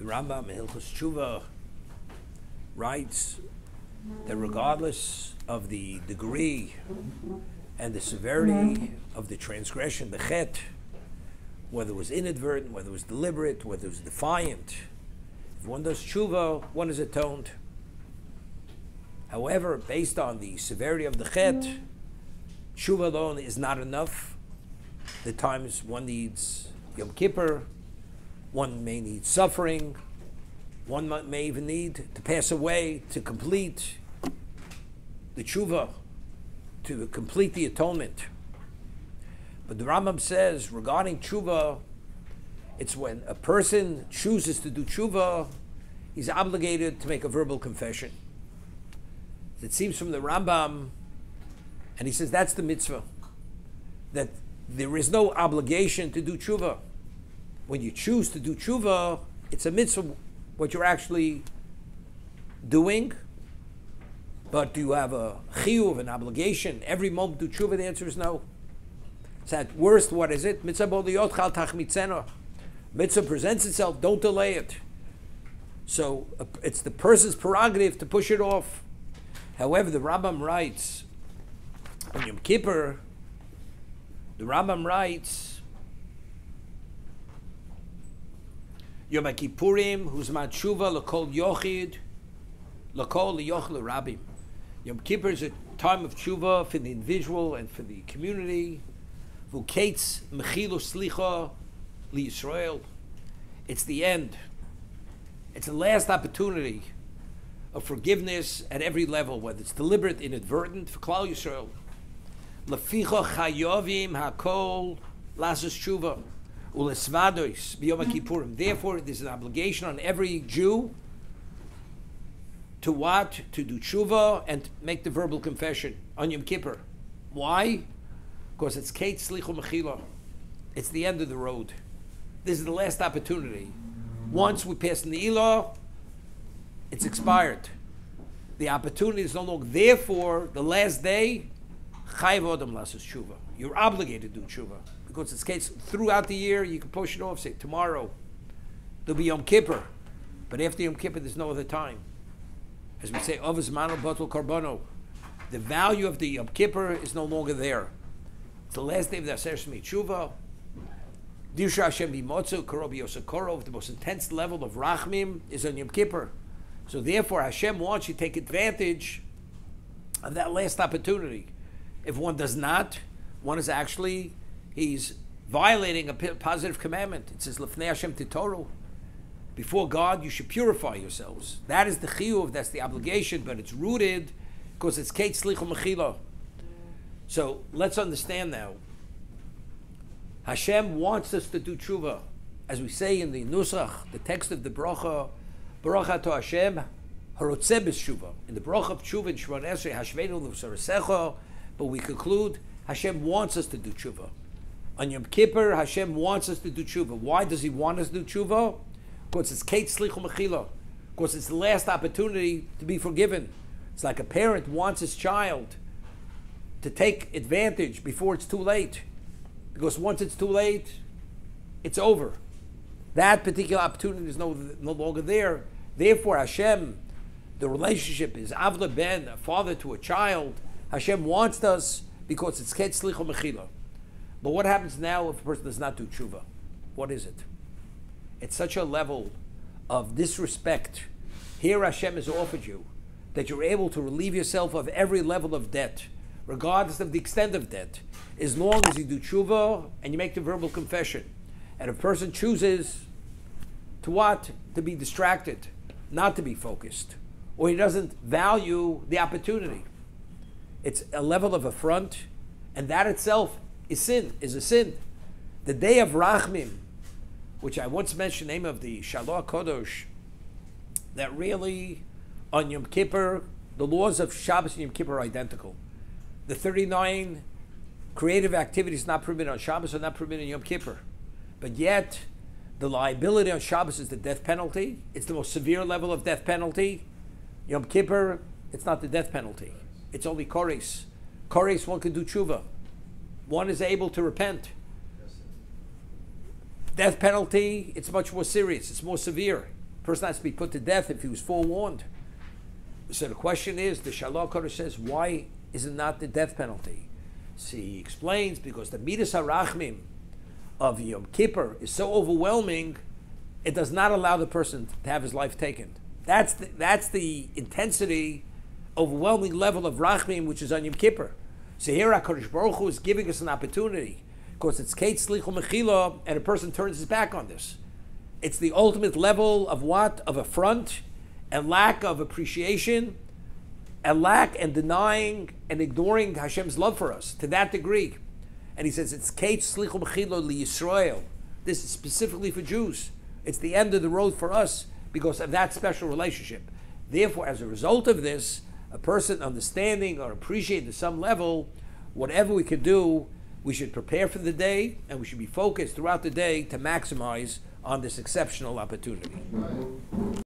The Rambam in Hilchos Tshuva writes that regardless of the degree and the severity of the transgression, the chet, whether it was inadvertent, whether it was deliberate, whether it was defiant, if one does tshuva, one is atoned. However, based on the severity of the chet, tshuva alone is not enough. The times one needs Yom Kippur, one may need suffering, one may even need to pass away to complete the tshuva, to complete the atonement. But the Rambam says regarding tshuva, it's when a person chooses to do tshuva, he's obligated to make a verbal confession. It seems from the Rambam, and he says that's the mitzvah, that there is no obligation to do tshuva. When you choose to do tshuva, it's a mitzvah, what you're actually doing. But do you have a chiyuv, an obligation, every moment do tshuva? The answer is no. So at worst, what is it? Mitzvah bodiyot chal. Mitzvah presents itself, don't delay it. So it's the person's prerogative to push it off. However, the Rambam writes on Yom Kippur, the Rambam writes, Yom Kippurim, who's matshuva lakol yochid, lakol liyoch rabim. Yom Kippur is a time of tshuva for the individual and for the community. Vukates mechilu slicha Israel. It's the end. It's the last opportunity of forgiveness at every level, whether it's deliberate, inadvertent, for Klal Yisrael. Leficha chayovim hakol lasas tshuva ulesvadois biyom kippurim. Therefore, there's an obligation on every Jew to what? To do tshuva and make the verbal confession on Yom Kippur. Why? Because it's Kate Slichu Mechila. It's the end of the road. This is the last opportunity. Once we pass Ne'ilah, it's expired. The opportunity is no longer. Therefore, the last day, Chayv Odom Lasses Tshuva. You're obligated to do Tshuva. Because it's case throughout the year, you can push it off, say, tomorrow, there'll be Yom Kippur. But after Yom Kippur, there's no other time. As we say, Avos Mano Batul Karbono. The value of the Yom Kippur is no longer there. It's the last day of the Aser Shmi Tshuva. Dirsha Hashem Bimotzu, Karobi Yosakorov, the most intense level of Rachmim is on Yom Kippur. So therefore, Hashem wants you to take advantage of that last opportunity. If one does not, one is actually, he's violating a positive commandment. It says, Lefnei Hashem Titoru. Before God, you should purify yourselves. That is the chiyuv, that's the obligation, but it's rooted because it's Kate Slichu Mechila. So let's understand now Hashem wants us to do tshuva. As we say in the Nusach, the text of the bracha, bracha to Hashem, harotzeh b'tshuva. In the bracha of tshuva in Shemon Esrei, but we conclude, Hashem wants us to do tshuva. On Yom Kippur, Hashem wants us to do tshuva. Why does He want us to do tshuva? Because it's Kate Slichu. Because it's the last opportunity to be forgiven. It's like a parent wants his child to take advantage before it's too late. Because once it's too late, it's over. That particular opportunity is no, no longer there. Therefore, Hashem, the relationship is Avla Ben, a father to a child. Hashem wants us because it's Ket Slicha Mechila. But what happens now if a person does not do tshuva? What is it? It's such a level of disrespect. Here Hashem has offered you that you're able to relieve yourself of every level of debt, regardless of the extent of debt as long as you do tshuva and you make the verbal confession. And a person chooses to what? To be distracted, not to be focused, or he doesn't value the opportunity. It's a level of affront, and that itself is sin, is a sin. The day of Rachmim, which I once mentioned the name of the Shalom Kodosh, that really on Yom Kippur, the laws of Shabbos and Yom Kippur are identical. The 39 creative activities not permitted on Shabbos are not permitted on Yom Kippur. But yet, the liability on Shabbos is the death penalty. It's the most severe level of death penalty. Yom Kippur, it's not the death penalty. It's only Kores. Kores, one can do tshuva. One is able to repent. Death penalty, it's much more serious. It's more severe. A person has to be put to death if he was forewarned. So the question is, the Shalom Kodesh says, why is it not the death penalty? See, he explains because the Midas HaRachmim of Yom Kippur is so overwhelming, it does not allow the person to have his life taken. That's the, that's the intensity, overwhelming level of Rachmim which is on Yom Kippur. So here HaKadosh Baruch Hu is giving us an opportunity because it's Kate Slichum Mechila and a person turns his back on this. It's the ultimate level of what? Of affront and lack of appreciation and lack and denying and ignoring Hashem's love for us to that degree. And he says it's Kate Slichum Mechila li Yisrael. This is specifically for Jews. It's the end of the road for us because of that special relationship. Therefore, as a result of this, a person understanding or appreciating to some level, whatever we can do, we should prepare for the day and we should be focused throughout the day to maximize on this exceptional opportunity.